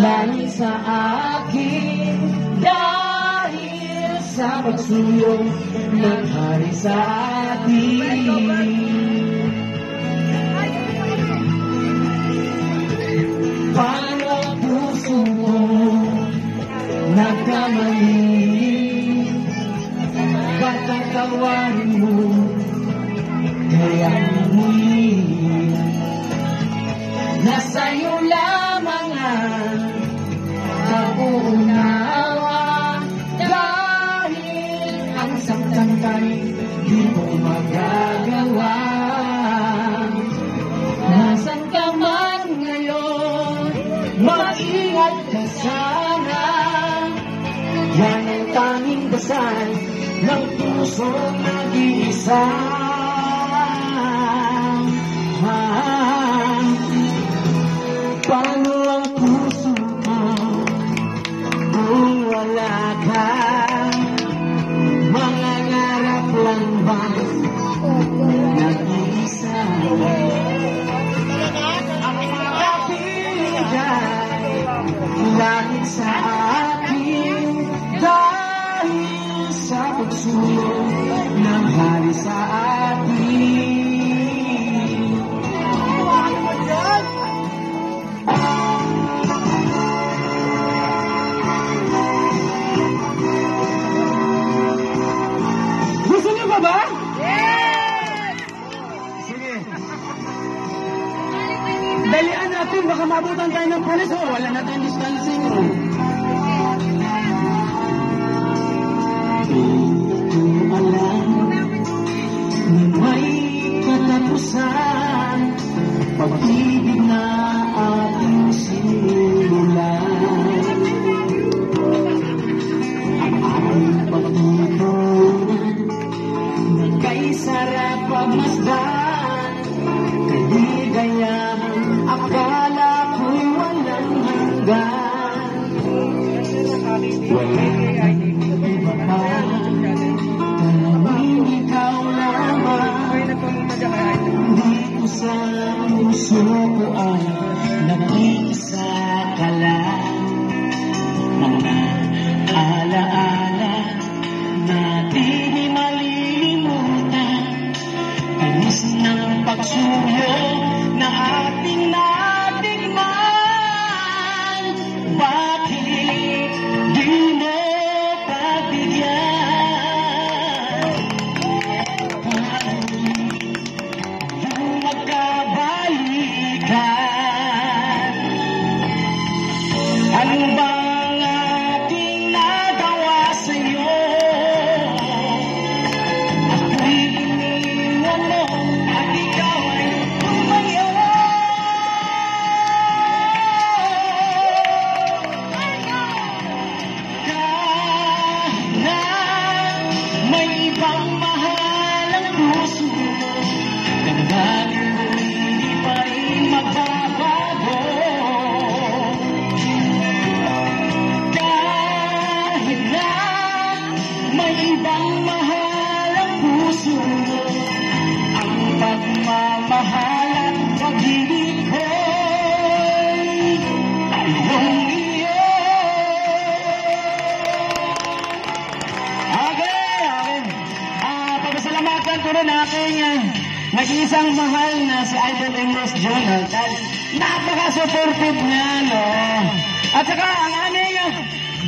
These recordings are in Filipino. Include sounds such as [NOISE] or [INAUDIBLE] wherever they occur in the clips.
Langit sa akin Dahil sa pagsulong Ng hari sa atin dasal ng puso nag-iisa. Paano ang puso mo kung wala ka? Mangangarap lang ba nag-iisa? Mga pinigay Langit sa mabutan tayo ng pulis. Oh, wala na tayong distancing. Oh. Puso ko ay Nag-iisa mo Ang pagmamahal at pag-ibig ko'y iyong iyo Okay, okay Ah, pagpasalamatan ko rin aking ah, nag-iisang mahal na si Idol Jonah dahil napaka-supportive niya, no? At saka ang aming ah,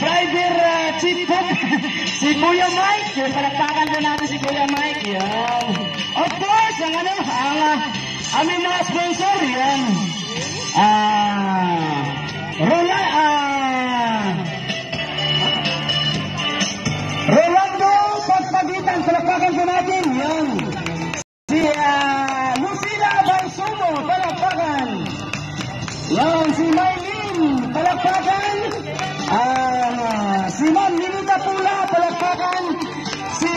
driver uh, chief [LAUGHS] si Kuya Mike. Palakpakan po natin si Kuya Mike. Yan. Of course, ang ano, ang uh, aming mga sponsor, yan. Ah, Rola, ah, Rolando Pagpagitan, palakpakan po natin. Yan. Si ah, Lucila Barsumo, palakpakan. Yan, si Maylin,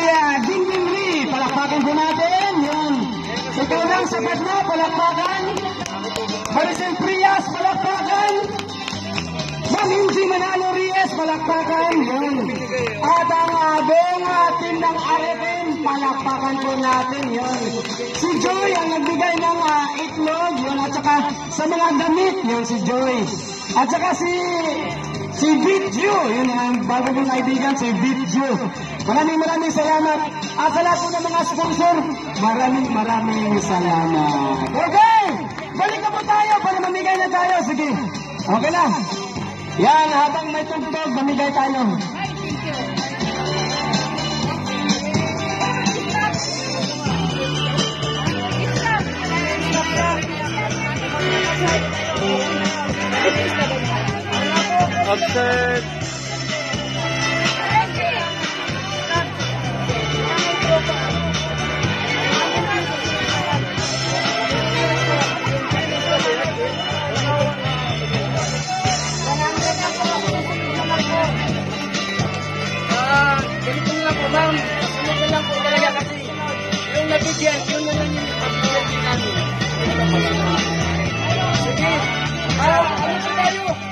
Si uh, Dingding Lee, palakpakan po natin. Yan. Si Tunang Sapat na, palakpakan. Maricel Prias, palakpakan. Minzy Manalo Reyes, palakpakan yun. At ang uh, team ng RFM, palakpakan po natin yun. Si Joy ang nagbigay ng uh, itlog, yun. At saka sa mga damit, yun si Joy. At saka si si Bitju, yun ang bago kong kaibigan, si Bitju. Maraming maraming salamat. At sa lahat ng mga sponsor, maraming maraming salamat. Okay! Balik na po tayo para mamigay na tayo. Sige. Okay na. Yan, habang may tugtog, mamigay tayo. Sunset. Ah, ganito na lang po, para?